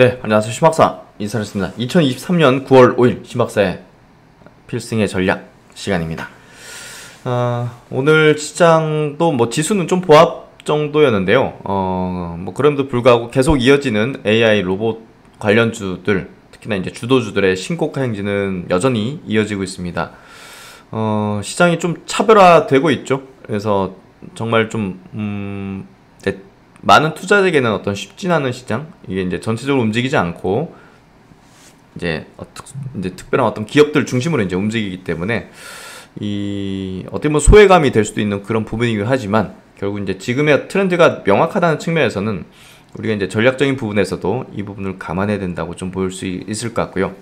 네, 안녕하세요. 심박사 인사드렸습니다. 2023년 9월 5일 심박사의 필승의 전략 시간입니다. 어, 오늘 시장도 뭐 지수는 좀 보합 정도였는데요. 어, 뭐 그럼에도 불구하고 계속 이어지는 AI 로봇 관련주들, 특히나 이제 주도주들의 신고가 행진은 여전히 이어지고 있습니다. 어, 시장이 좀 차별화되고 있죠. 그래서 정말 좀, 음, 네, 많은 투자자에게는 어떤 쉽진 않은 시장, 이게 이제 전체적으로 움직이지 않고, 이제, 어, 특, 이제 특별한 어떤 기업들 중심으로 이제 움직이기 때문에, 이, 어떻게 보면 소외감이 될 수도 있는 그런 부분이긴 하지만, 결국 이제 지금의 트렌드가 명확하다는 측면에서는, 우리가 이제 전략적인 부분에서도 이 부분을 감안해야 된다고 좀 볼 수 있을 것 같고요.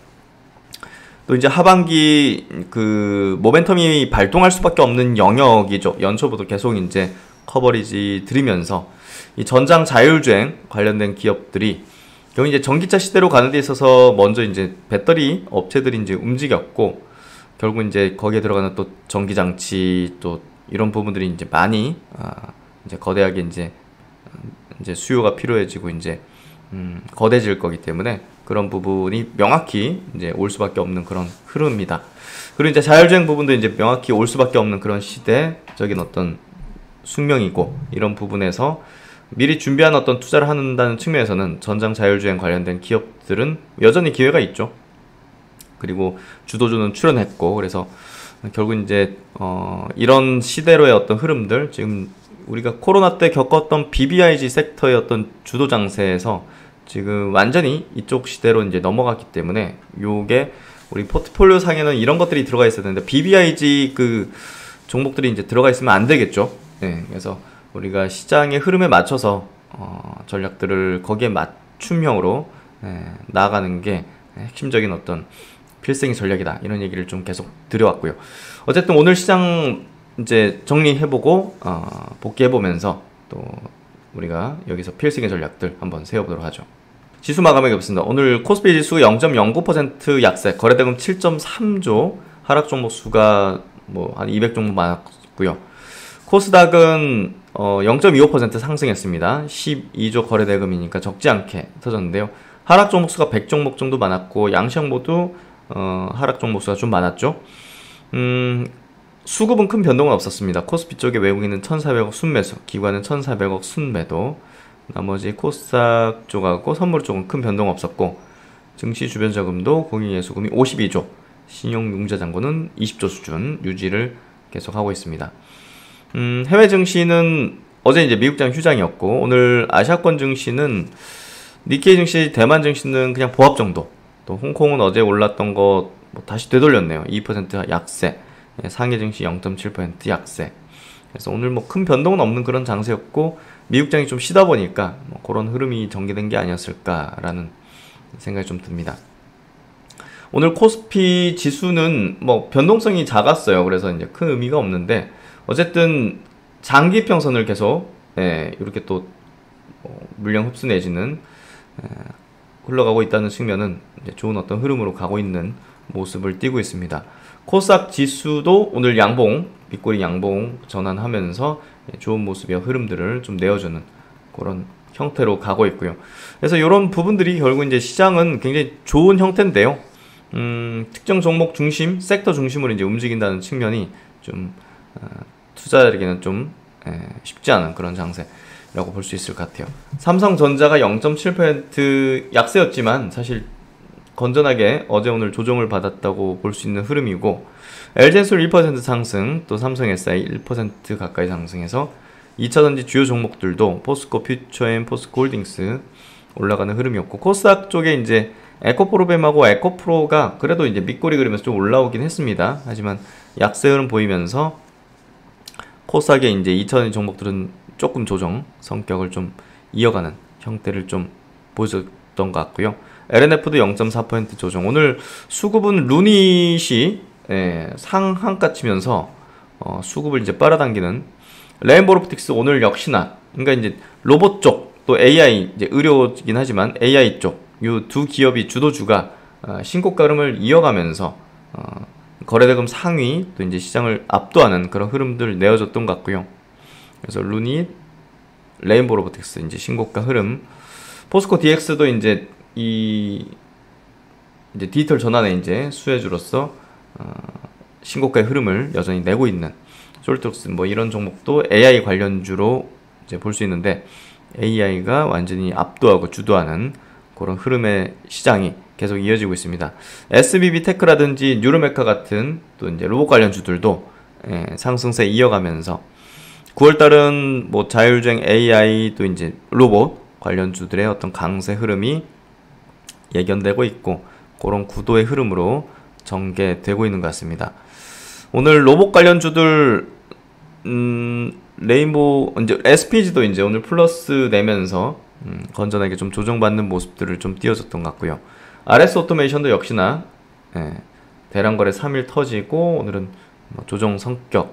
또 이제 하반기 그 모멘텀이 발동할 수밖에 없는 영역이죠. 연초부터 계속 이제 커버리지 들이면서 이 전장 자율주행 관련된 기업들이 결국 이제 전기차 시대로 가는 데 있어서 먼저 이제 배터리 업체들이 이제 움직였고 결국 이제 거기에 들어가는 또 전기 장치 또 이런 부분들이 이제 많이 아 이제 거대하게 이제 이제 수요가 필요해지고 이제 음 거대질 거기 때문에 그런 부분이 명확히 이제 올 수밖에 없는 그런 흐름입니다. 그리고 이제 자율주행 부분도 이제 명확히 올 수밖에 없는 그런 시대적인 어떤 숙명이고 이런 부분에서 미리 준비한 어떤 투자를 한다는 측면에서는 전장 자율주행 관련된 기업들은 여전히 기회가 있죠. 그리고 주도주는 출연했고 그래서 결국 이제 어 이런 시대로의 어떤 흐름들 지금 우리가 코로나 때 겪었던 BBIG 섹터의 어떤 주도 장세에서 지금 완전히 이쪽 시대로 이제 넘어갔기 때문에 요게 우리 포트폴리오 상에는 이런 것들이 들어가 있어야 되는데 BBIG 그 종목들이 이제 들어가 있으면 안 되겠죠. 네, 그래서 우리가 시장의 흐름에 맞춰서 어, 전략들을 거기에 맞춤형으로 네, 나아가는 게 핵심적인 어떤 필승의 전략이다 이런 얘기를 좀 계속 드려왔고요. 어쨌든 오늘 시장 이제 정리해보고 어, 복귀해보면서 또 우리가 여기서 필승의 전략들 한번 세워보도록 하죠. 지수 마감액이 없습니다. 오늘 코스피 지수 0.09% 약세, 거래대금 7.3조, 하락 종목 수가 뭐 한 200 종목 많았고요. 코스닥은 어 0.25% 상승했습니다. 12조 거래 대금이니까 적지 않게 터졌는데요. 하락 종목 수가 100 종목 정도 많았고 양시장 모두 어 하락 종목 수가 좀 많았죠. 음, 수급은 큰 변동은 없었습니다. 코스피 쪽에 외국인은 1,400억 순매수, 기관은 1,400억 순매도, 나머지 코스닥 쪽하고 선물 쪽은 큰 변동 없었고 증시 주변 자금도 공인예수금이 52조, 신용융자 잔고는 20조 수준 유지를 계속하고 있습니다. 음, 해외 증시는 어제 이제 미국장 휴장이었고 오늘 아시아권 증시는 니케이 증시, 대만 증시는 그냥 보합 정도. 또 홍콩은 어제 올랐던 거 뭐 다시 되돌렸네요. 2% 약세. 예, 상해 증시 0.7% 약세. 그래서 오늘 뭐 큰 변동은 없는 그런 장세였고 미국장이 좀 쉬다 보니까 뭐 그런 흐름이 전개된 게 아니었을까라는 생각이 좀 듭니다. 오늘 코스피 지수는 뭐 변동성이 작았어요. 그래서 이제 큰 의미가 없는데 어쨌든 장기 평선을 계속 예, 이렇게 또뭐 물량 흡수 내지는 예, 흘러가고 있다는 측면은 좋은 어떤 흐름으로 가고 있는 모습을 띠고 있습니다. 코스닥 지수도 오늘 양봉, 빗꼬리 양봉 전환하면서 좋은 모습의 흐름들을 좀 내어주는 그런 형태로 가고 있고요. 그래서 이런 부분들이 결국 이제 시장은 굉장히 좋은 형태인데요. 음, 특정 종목 중심, 섹터 중심으로 이제 움직인다는 측면이 좀 어, 투자자에게는 좀 에, 쉽지 않은 그런 장세라고 볼 수 있을 것 같아요. 삼성전자가 0.7% 약세였지만 사실 건전하게 어제 오늘 조정을 받았다고 볼 수 있는 흐름이고 LG엔솔 1% 상승, 또 삼성 SI 1% 가까이 상승해서 2차전지 주요 종목들도 포스코 퓨처엠, 포스코 홀딩스 올라가는 흐름이었고 코스닥 쪽에 이제 에코프로뱀하고 에코프로가 그래도 이제 밑꼬리 그리면서 좀 올라오긴 했습니다. 하지만 약세 흐름 보이면서 코스닥의 이제 2차전지 종목들은 조금 조정 성격을 좀 이어가는 형태를 좀 보여줬던 것 같고요. LNF도 0.4% 조정. 오늘 수급은 루닛이 예, 상한가 치면서 어, 수급을 이제 빨아당기는 레인보 로보틱스 오늘 역시나 그러니까 이제 로봇 쪽 또 AI 이제 의료이긴 하지만 AI 쪽 이 두 기업이 주도주가 어, 신고가 흐름을 이어가면서 어, 거래대금 상위 또 이제 시장을 압도하는 그런 흐름들 내어줬던 것 같고요. 그래서 루닛, 레인보우 로보틱스 이제 신고가 흐름, 포스코 DX도 이제 이 이제 디지털 전환의 이제 수혜주로서 어, 신고가의 흐름을 여전히 내고 있는 솔트룩스 뭐 이런 종목도 AI 관련주로 이제 볼 수 있는데 AI가 완전히 압도하고 주도하는 그런 흐름의 시장이 계속 이어지고 있습니다. SBB 테크라든지 뉴로메카 같은 또 이제 로봇 관련주들도 예, 상승세 이어가면서 9월달은 뭐 자율주행 AI 또 이제 로봇 관련주들의 어떤 강세 흐름이 예견되고 있고 그런 구도의 흐름으로 전개되고 있는 것 같습니다. 오늘 로봇 관련주들 음, 레인보우 이제 SPG도 이제 오늘 플러스 내면서 음, 건전하게 좀 조정받는 모습들을 좀 띄워줬던 것 같고요. RS 오토메이션도 역시나 예, 대량 거래 3일 터지고 오늘은 뭐 조정 성격으로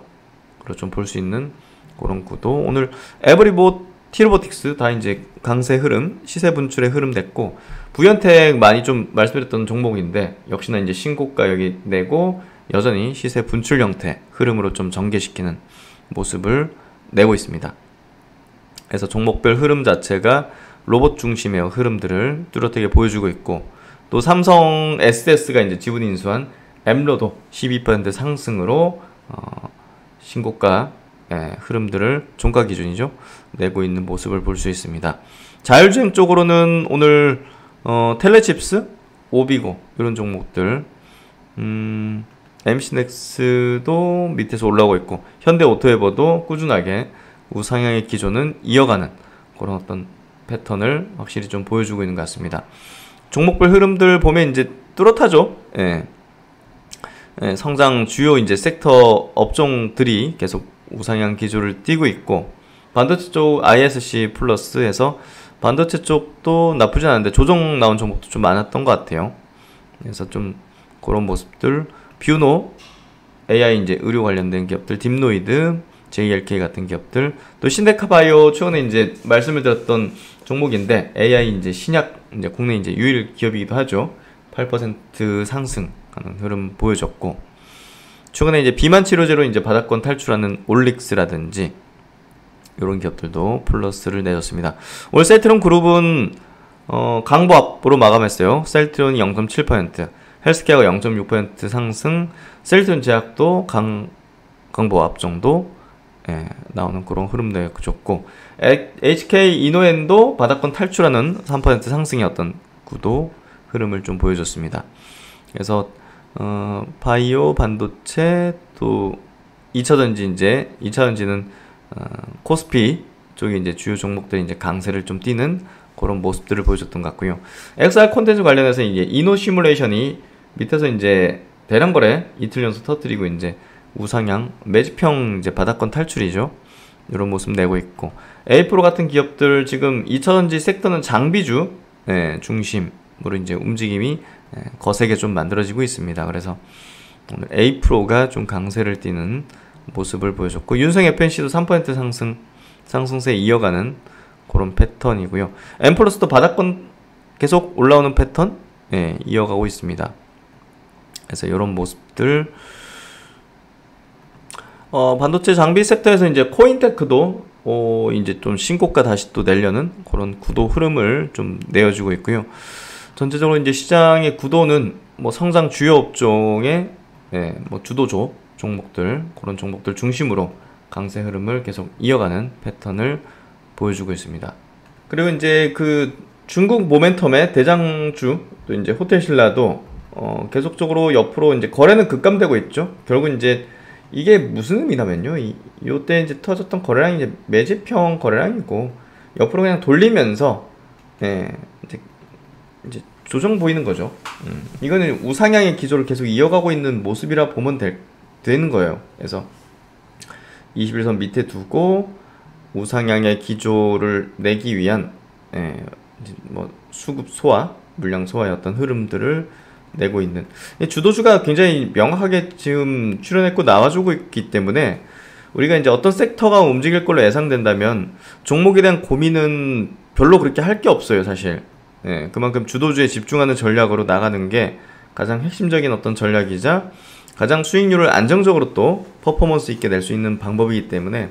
좀 볼 수 있는 그런 구도. 오늘 에브리봇, 티로보틱스 다 이제 강세 흐름, 시세 분출의 흐름 됐고 부연택 많이 좀 말씀드렸던 종목인데 역시나 이제 신고가 여기 내고 여전히 시세 분출 형태 흐름으로 좀 전개시키는 모습을 내고 있습니다. 그래서 종목별 흐름 자체가 로봇 중심의 흐름들을 뚜렷하게 보여주고 있고 또 삼성 SS가 이제 지분 인수한 엠로도 12% 상승으로 어, 신고가 예, 흐름들을 종가 기준이죠 내고 있는 모습을 볼 수 있습니다. 자율주행 쪽으로는 오늘 어, 텔레칩스, 오비고 이런 종목들 음, MC넥스도 밑에서 올라오고 있고 현대오토에버도 꾸준하게 우상향의 기조는 이어가는 그런 어떤 패턴을 확실히 좀 보여주고 있는 것 같습니다. 종목별 흐름들 보면 이제 뚜렷하죠. 예. 예, 성장 주요 이제 섹터 업종들이 계속 우상향 기조를 띠고 있고 반도체 쪽 ISC 플러스에서 반도체 쪽도 나쁘지 않은데 조정 나온 종목도 좀 많았던 것 같아요. 그래서 좀 그런 모습들 뷰노 AI 이제 의료 관련된 기업들 딥노이드 JLK 같은 기업들 또 신데카바이오 최근에 이제 말씀을 드렸던 종목인데 AI 이제 신약 이제 국내 이제 유일 기업이기도 하죠. 8% 상승하는 흐름 보여줬고 최근에 이제 비만 치료제로 이제 바닥권 탈출하는 올릭스라든지 이런 기업들도 플러스를 내줬습니다. 오늘 셀트론 그룹은 어, 강보합으로 마감했어요. 셀트론이 0.7%, 헬스케어가 0.6% 상승, 셀트론 제약도 강 강보합 정도 예, 나오는 그런 흐름 내줬고 HK 이노엔도 바닥권 탈출하는 3% 상승의 어떤 구도 흐름을 좀 보여줬습니다. 그래서 어, 바이오 반도체 또 2차전지 이제 2차전지는 어, 코스피 쪽에 이제 주요 종목들이 이제 강세를 좀 띠는 그런 모습들을 보여줬던 것 같고요. XR 콘텐츠 관련해서 이제 이노 시뮬레이션이 밑에서 이제 대량 거래 이틀 연속 터뜨리고 이제 우상향 매집형 이제 바닥권 탈출이죠. 이런 모습 내고 있고 에이프로 같은 기업들 지금 2차전지 섹터는 장비주 네, 중심으로 이제 움직임이 네, 거세게 좀 만들어지고 있습니다. 그래서 오늘 에이프로가 좀 강세를 띠는 모습을 보여줬고 윤성 FNC도 3% 상승 상승세 이어가는 그런 패턴이고요. 엠플러스도 바닥권 계속 올라오는 패턴 예, 이어가고 있습니다. 그래서 이런 모습들 어, 반도체 장비 섹터에서 이제 코인테크도 어, 이제 좀 신고가 다시 또 내려는 그런 구도 흐름을 좀 내어주고 있고요. 전체적으로 이제 시장의 구도는 뭐 성장 주요 업종의 예, 뭐 주도조 종목들 그런 종목들 중심으로 강세 흐름을 계속 이어가는 패턴을 보여주고 있습니다. 그리고 이제 그 중국 모멘텀의 대장주 또 이제 호텔신라도 어, 계속적으로 옆으로 이제 거래는 급감되고 있죠. 결국 이제 이게 무슨 의미냐면요. 이, 요때 이제 터졌던 거래량이 이제 매집형 거래량이고 옆으로 그냥 돌리면서 예, 이제 이제 조정 보이는 거죠. 음, 이거는 우상향의 기조를 계속 이어가고 있는 모습이라 보면 될, 되는 거예요. 그래서 21선 밑에 두고 우상향의 기조를 내기 위한 예, 뭐 수급 소화, 물량 소화의 어떤 흐름들을 내고 있는. 주도주가 굉장히 명확하게 지금 출연했고 나와주고 있기 때문에 우리가 이제 어떤 섹터가 움직일 걸로 예상된다면 종목에 대한 고민은 별로 그렇게 할 게 없어요 사실. 예, 그만큼 주도주에 집중하는 전략으로 나가는 게 가장 핵심적인 어떤 전략이자 가장 수익률을 안정적으로 또 퍼포먼스 있게 낼 수 있는 방법이기 때문에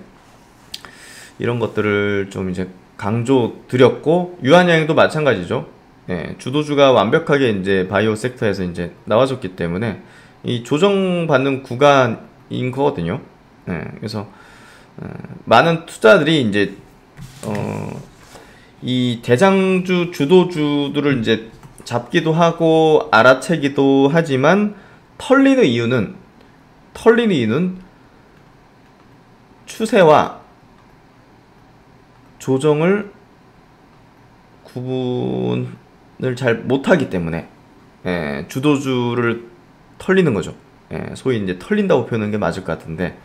이런 것들을 좀 이제 강조 드렸고 유한양도 마찬가지죠 예, 주도주가 완벽하게 이제 바이오 섹터에서 이제 나와줬기 때문에 이 조정받는 구간인 거거든요. 예, 그래서 어, 많은 투자들이 이제 어, 이 대장주 주도주들을 이제 잡기도 하고 알아채기도 하지만 털리는 이유는 털리는 이유는 추세와 조정을 구분을 잘 못하기 때문에 예, 주도주를 털리는 거죠. 예, 소위 이제 털린다고 표현하는 게 맞을 것 같은데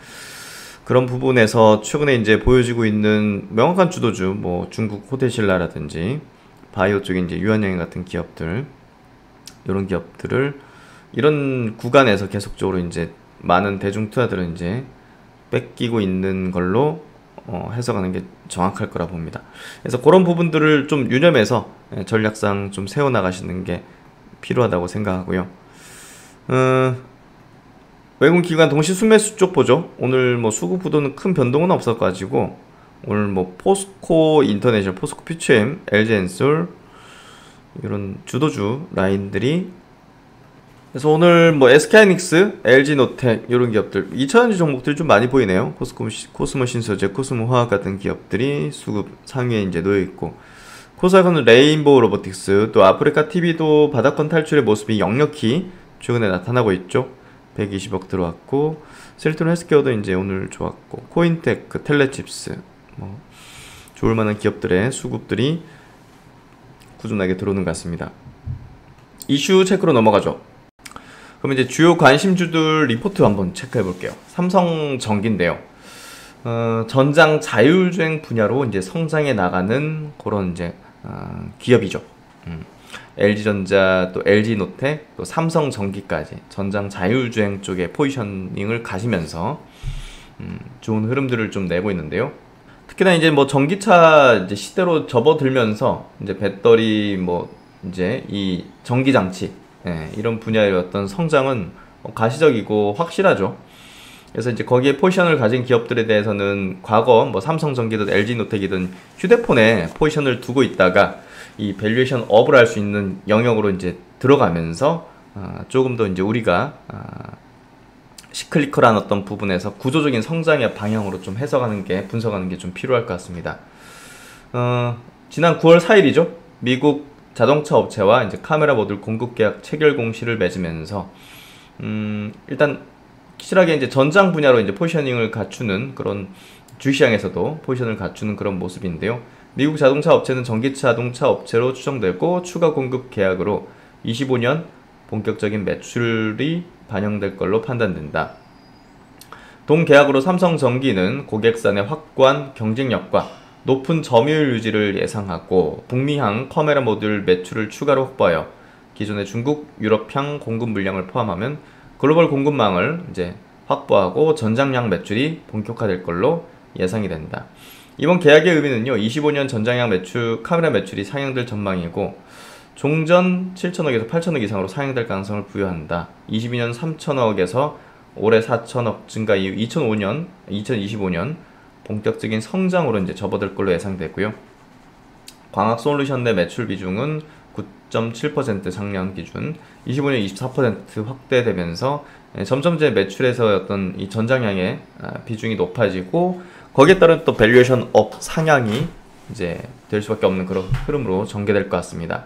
그런 부분에서 최근에 이제 보여지고 있는 명확한 주도주, 뭐 중국 호텔신라라든지 바이오 쪽에 이제 유한양행 같은 기업들 이런 기업들을 이런 구간에서 계속적으로 이제 많은 대중 투자들은 이제 뺏기고 있는 걸로 어, 해석하는 게 정확할 거라 봅니다. 그래서 그런 부분들을 좀 유념해서 예, 전략상 좀 세워 나가시는 게 필요하다고 생각하고요. 어, 외국 기관 동시 순매수 쪽 보죠. 오늘 뭐 수급 구도는 큰 변동은 없어가지고 오늘 뭐 포스코 인터내셔널, 포스코 퓨처엠, LG엔솔 이런 주도주 라인들이 그래서 오늘 뭐 SK하이닉스, LG이노텍 이런 기업들 2차전지 종목들이 좀 많이 보이네요. 코스모 신소재, 코스모 화학 같은 기업들이 수급 상위에 이제 놓여 있고 코스닥은 레인보우 로보틱스 또 아프리카 TV도 바닥권 탈출의 모습이 역력히 최근에 나타나고 있죠. 120억 들어왔고 셀트리온 헬스케어도 이제 오늘 좋았고 코윈테크, 텔레칩스 뭐 좋을 만한 기업들의 수급들이 꾸준하게 들어오는 것 같습니다. 이슈 체크로 넘어가죠. 그럼 이제 주요 관심주들 리포트 한번 체크해 볼게요. 삼성전기인데요. 어, 전장 자율주행 분야로 이제 성장해 나가는 그런 이제 어, 기업이죠. 음. LG전자 또 LG이노텍 또 삼성전기까지 전장 자율주행 쪽에 포지셔닝을 가시면서 음, 좋은 흐름들을 좀 내고 있는데요. 특히나 이제 뭐 전기차 이제 시대로 접어들면서 이제 배터리 뭐 이제 이 전기 장치 예, 이런 분야의 어떤 성장은 가시적이고 확실하죠. 그래서 이제 거기에 포지션을 가진 기업들에 대해서는 과거 뭐 삼성전기든 LG이노텍이든 휴대폰에 포지션을 두고 있다가 이 valuation up을 할 수 있는 영역으로 이제 들어가면서 어, 조금 더 이제 우리가 어, 시클리컬한 어떤 부분에서 구조적인 성장의 방향으로 좀 해석하는 게 분석하는 게 좀 필요할 것 같습니다. 어, 지난 9월 4일이죠. 미국 자동차 업체와 이제 카메라 모듈 공급 계약 체결 공시를 맺으면서 음, 일단 확실하게 이제 전장 분야로 이제 포지셔닝을 갖추는 그런 주시장에서도 포지션을 갖추는 그런 모습인데요. 미국 자동차 업체는 전기차 자동차 업체로 추정되고 추가 공급 계약으로 25년 본격적인 매출이 반영될 걸로 판단된다. 동계약으로 삼성전기는 고객산의 확고한 경쟁력과 높은 점유율 유지를 예상하고 북미향 카메라 모듈 매출을 추가로 확보하여 기존의 중국, 유럽향 공급 물량을 포함하면 글로벌 공급망을 이제 확보하고 전장량 매출이 본격화될 걸로 예상이 된다. 이번 계약의 의미는요, 25년 전장량 매출, 카메라 매출이 상향될 전망이고, 종전 7천억에서 8천억 이상으로 상향될 가능성을 부여한다. 22년 3천억에서 올해 4천억 증가 이후 2005년, 2025년 본격적인 성장으로 이제 접어들 걸로 예상되고요. 광학 솔루션 내 매출 비중은 9.7% 작년 기준 25년 24% 확대되면서 예, 점점 제 매출에서 어떤 이 전장향의 아, 비중이 높아지고 거기에 따른 또 valuation up 상향이 이제 될 수밖에 없는 그런 흐름으로 전개될 것 같습니다.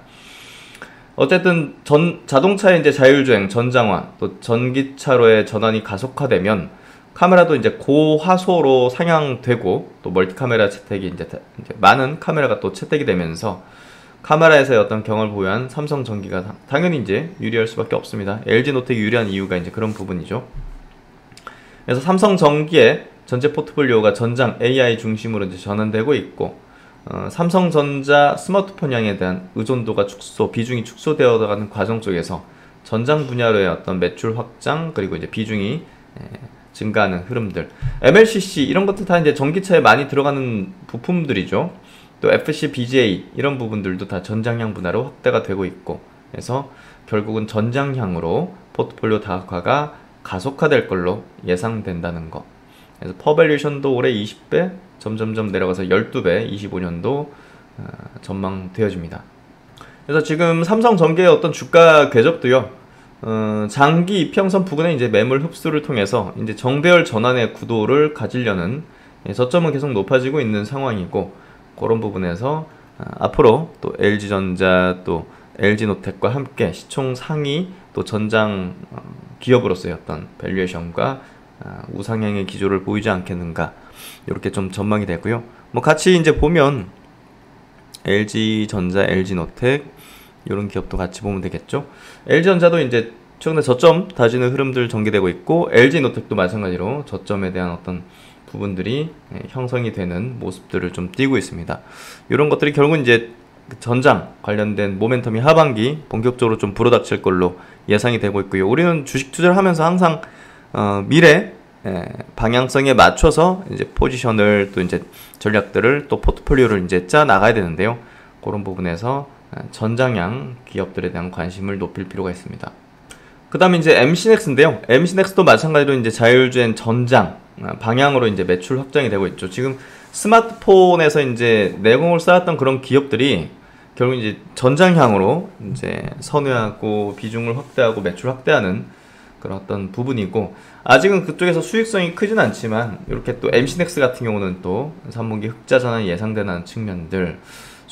어쨌든 전 자동차의 이제 자율주행, 전장화, 또 전기차로의 전환이 가속화되면 카메라도 이제 고화소로 상향되고 또 멀티 카메라 채택이 이제, 이제 많은 카메라가 또 채택이 되면서 카메라에서의 어떤 경험을 보유한 삼성 전기가 당연히 이제 유리할 수밖에 없습니다. LG 노텍이 유리한 이유가 이제 그런 부분이죠. 그래서 삼성 전기의 전체 포트폴리오가 전장 AI 중심으로 이제 전환되고 있고 어, 삼성전자 스마트폰 향에 대한 의존도가 축소, 비중이 축소되어 가는 과정 속에서 전장 분야로의 어떤 매출 확장 그리고 이제 비중이 에, 증가하는 흐름들, MLCC 이런 것들 다 이제 전기차에 많이 들어가는 부품들이죠. 또 FC, BJ 이런 부분들도 다 전장향 분야로 확대가 되고 있고, 그래서 결국은 전장향으로 포트폴리오 다각화가 가속화될 걸로 예상된다는 거. 그래서 퍼밸류션도 올해 20배, 점점점 내려가서 12배, 25년도 어, 전망되어집니다. 그래서 지금 삼성 전기의 어떤 주가 궤적도요. 어, 장기 이평선 부근에 이제 매물 흡수를 통해서 이제 정배열 전환의 구도를 가지려는 예, 저점은 계속 높아지고 있는 상황이고 그런 부분에서 아, 앞으로 또 LG전자 또 LG노텍과 함께 시총 상위 또 전장 어, 기업으로서의 어떤 밸류에이션과 아, 우상향의 기조를 보이지 않겠는가 이렇게 좀 전망이 되고요. 뭐 같이 이제 보면 LG전자, LG노텍 이런 기업도 같이 보면 되겠죠. LG전자도 이제 최근에 저점 다지는 흐름들 전개되고 있고 LG노텍도 마찬가지로 저점에 대한 어떤 부분들이 예, 형성이 되는 모습들을 좀 띄고 있습니다. 이런 것들이 결국 이제 그 전장 관련된 모멘텀이 하반기 본격적으로 좀 불어닥칠 걸로 예상이 되고 있고요. 우리는 주식 투자를 하면서 항상 어, 미래 예, 방향성에 맞춰서 이제 포지션을 또 이제 전략들을 또 포트폴리오를 이제 짜 나가야 되는데요. 그런 부분에서 예, 전장형 기업들에 대한 관심을 높일 필요가 있습니다. 그 다음에 이제 MC넥스인데요. MC넥스도 마찬가지로 이제 자율주행 전장 아, 방향으로 이제 매출 확장이 되고 있죠. 지금 스마트폰에서 이제 내공을 쌓았던 그런 기업들이 결국 이제 전장향으로 이제 선회하고 비중을 확대하고 매출 확대하는 그런 어떤 부분이고 아직은 그쪽에서 수익성이 크진 않지만 이렇게 또 MC넥스 같은 경우는 또 3분기 흑자 전환이 예상되는 측면들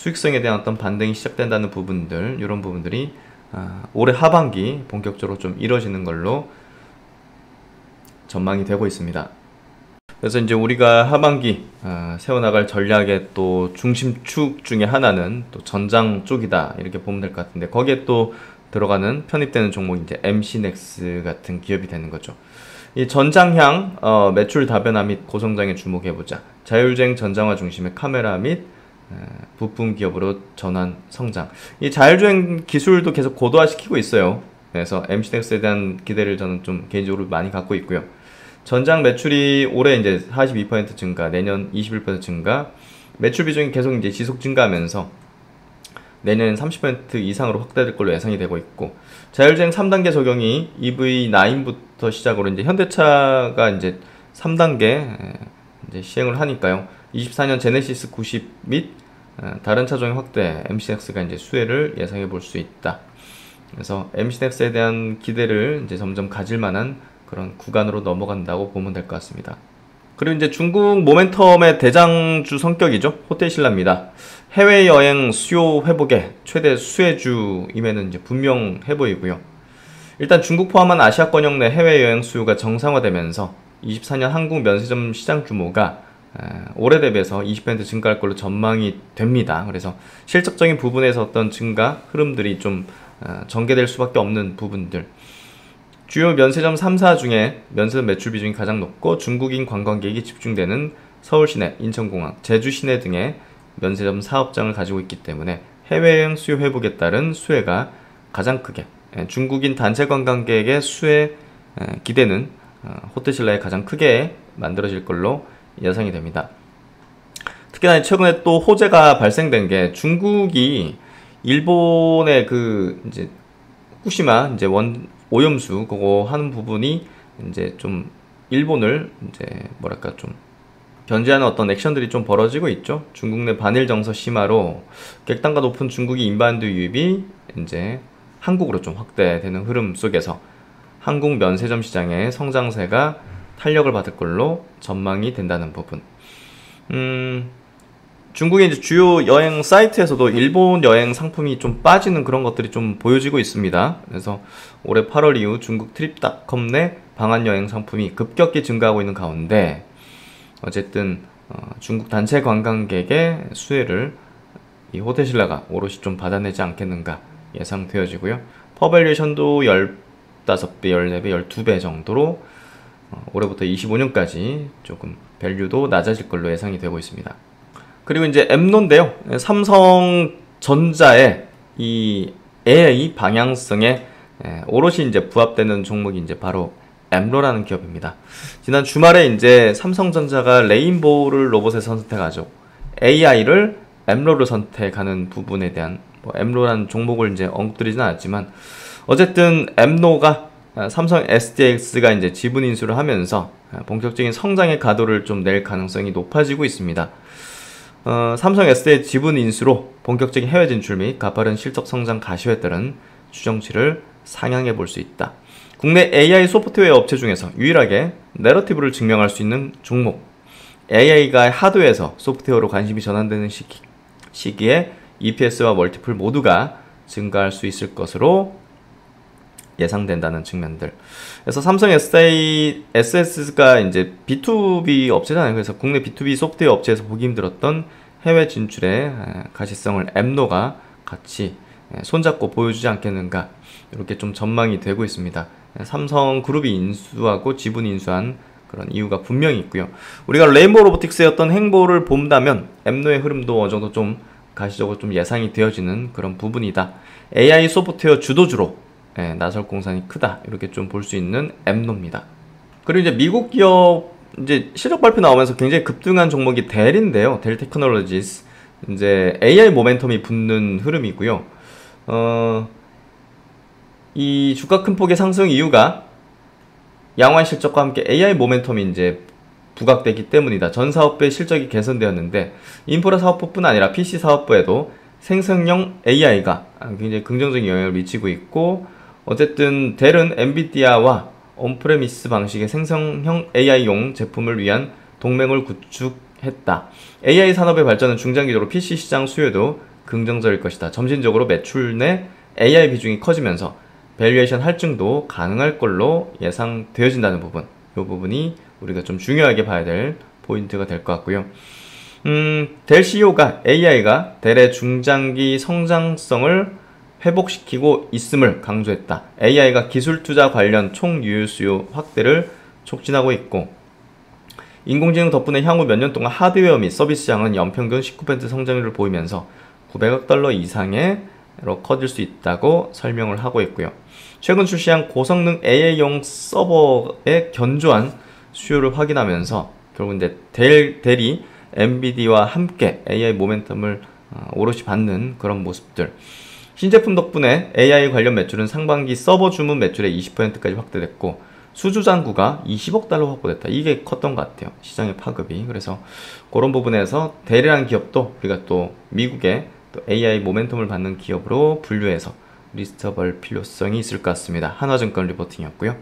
수익성에 대한 어떤 반등이 시작된다는 부분들 이런 부분들이 아, 올해 하반기 본격적으로 좀 이뤄지는 걸로 전망이 되고 있습니다. 그래서 이제 우리가 하반기 어, 세워나갈 전략의 또 중심축 중에 하나는 또 전장 쪽이다 이렇게 보면 될 것 같은데 거기에 또 들어가는 편입되는 종목이 이제 MC넥스 같은 기업이 되는 거죠. 이 전장향 어, 매출 다변화 및 고성장에 주목해보자. 자율주행 전장화 중심의 카메라 및 어, 부품 기업으로 전환 성장. 이 자율주행 기술도 계속 고도화시키고 있어요. 그래서 MC넥스에 대한 기대를 저는 좀 개인적으로 많이 갖고 있고요. 전장 매출이 올해 이제 42% 증가, 내년 21% 증가, 매출 비중이 계속 이제 지속 증가하면서 내년 30% 이상으로 확대될 걸로 예상이 되고 있고 자율주행 3단계 적용이 EV9부터 시작으로 이제 현대차가 이제 3단계 이제 시행을 하니까요. 24년 제네시스 90 및 다른 차종의 확대 MCX가 이제 수혜를 예상해 볼 수 있다. 그래서 MCX에 대한 기대를 이제 점점 가질 만한 그런 구간으로 넘어간다고 보면 될 것 같습니다. 그리고 이제 중국 모멘텀의 대장주 성격이죠. 호텔신라입니다. 해외여행 수요 회복의 최대 수혜주임에는 이제 분명해 보이고요. 일단 중국 포함한 아시아권 내 해외여행 수요가 정상화되면서 24년 한국 면세점 시장 규모가 올해 대비해서 20% 증가할 걸로 전망이 됩니다. 그래서 실적적인 부분에서 어떤 증가 흐름들이 좀 어, 전개될 수밖에 없는 부분들 주요 면세점 3사 중에 면세점 매출 비중이 가장 높고 중국인 관광객이 집중되는 서울 시내, 인천공항, 제주 시내 등의 면세점 사업장을 가지고 있기 때문에 해외여행 수요 회복에 따른 수혜가 가장 크게 예, 중국인 단체 관광객의 수혜 예, 기대는 어, 호텔 신라에 가장 크게 만들어질 걸로 예상이 됩니다. 특히나 최근에 또 호재가 발생된 게 중국이 일본의 그 이제 후쿠시마 이제 원 오염수 그거 하는 부분이 이제 좀 일본을 이제 뭐랄까 좀 견제하는 어떤 액션들이 좀 벌어지고 있죠. 중국 내 반일 정서 심화로 객단가 높은 중국인 inbound 유입이 이제 한국으로 좀 확대되는 흐름 속에서 한국 면세점 시장의 성장세가 탄력을 받을 걸로 전망이 된다는 부분. 음, 중국의 이제 주요 여행 사이트에서도 일본 여행 상품이 좀 빠지는 그런 것들이 좀 보여지고 있습니다. 그래서 올해 8월 이후 중국 트립닷컴 내 방한 여행 상품이 급격히 증가하고 있는 가운데 어쨌든 어, 중국 단체 관광객의 수혜를 이 호텔신라가 오롯이 좀 받아내지 않겠는가 예상되어지고요. 퍼밸리션도 15배, 14배, 12배 정도로 어, 올해부터 25년까지 조금 밸류도 낮아질 걸로 예상이 되고 있습니다. 그리고 이제 엠노인데요. 삼성전자의 이 AI 방향성에 오롯이 이제 부합되는 종목이 이제 바로 엠로라는 기업입니다. 지난 주말에 이제 삼성전자가 레인보우를 로봇에 선택하죠. AI를 엠로를 선택하는 부분에 대한 뭐 엠로라는 종목을 이제 언급드리진 않았지만 어쨌든 엠로가 삼성 SDS가 이제 지분 인수를 하면서 본격적인 성장의 가도를 좀 낼 가능성이 높아지고 있습니다. 어, 삼성 S의 지분 인수로 본격적인 해외 진출 및 가파른 실적 성장 가시화에 따른 추정치를 상향해 볼 수 있다. 국내 AI 소프트웨어 업체 중에서 유일하게 내러티브를 증명할 수 있는 종목 AI가 하드웨어에서 소프트웨어로 관심이 전환되는 시기, 시기에 EPS와 멀티플 모두가 증가할 수 있을 것으로 예상된다는 측면들. 그래서 삼성 SI, SS가 이제 B2B 업체잖아요. 그래서 국내 B2B 소프트웨어 업체에서 보기 힘들었던 해외 진출의 가시성을 엠노가 같이 손잡고 보여주지 않겠는가. 이렇게 좀 전망이 되고 있습니다. 삼성 그룹이 인수하고 지분 인수한 그런 이유가 분명히 있고요. 우리가 레인보우 로보틱스의 어떤 행보를 본다면 엠노의 흐름도 어느 정도 좀 가시적으로 좀 예상이 되어지는 그런 부분이다. AI 소프트웨어 주도주로 예, 나설 공산이 크다 이렇게 좀 볼 수 있는 엠노입니다. 그리고 이제 미국 기업 이제 실적 발표 나오면서 굉장히 급등한 종목이 델인데요. 델 테크놀로지스 이제 AI 모멘텀이 붙는 흐름이고요. 어, 이 주가 큰 폭의 상승 이유가 양호한 실적과 함께 AI 모멘텀이 이제 부각되기 때문이다. 전 사업부의 실적이 개선되었는데 인프라 사업부뿐 아니라 PC 사업부에도 생성형 AI가 굉장히 긍정적인 영향을 미치고 있고 어쨌든 델은 엔비디아와 on-premise 방식의 생성형 AI용 제품을 위한 동맹을 구축했다. AI 산업의 발전은 중장기적으로 PC 시장 수요도 긍정적일 것이다. 점진적으로 매출 내 AI 비중이 커지면서 valuation 할증도 가능할 걸로 예상되어진다는 부분. 이 부분이 우리가 좀 중요하게 봐야 될 포인트가 될 것 같고요. 음, 델 CEO가 AI가 델의 중장기 성장성을 회복시키고 있음을 강조했다. AI가 기술 투자 관련 총 유효 수요 확대를 촉진하고 있고 인공지능 덕분에 향후 몇 년 동안 하드웨어 및 서비스 시장은 연평균 19% 성장률을 보이면서 900억 달러 이상으로 커질 수 있다고 설명을 하고 있고요. 최근 출시한 고성능 AI용 서버의 견조한 수요를 확인하면서 결국 이제 델, 델이 엔비디와 함께 AI 모멘텀을 어, 오롯이 받는 그런 모습들. 신제품 덕분에 AI 관련 매출은 상반기 서버 주문 매출의 20%까지 확대됐고 수주 잔구가 20억 달러 확보됐다. 이게 컸던 것 같아요. 시장의 파급이. 그래서 그런 부분에서 대리라는 기업도 우리가 또 미국의 또 AI 모멘텀을 받는 기업으로 분류해서 리스트업할 필요성이 있을 것 같습니다. 한화증권 리포팅이었고요.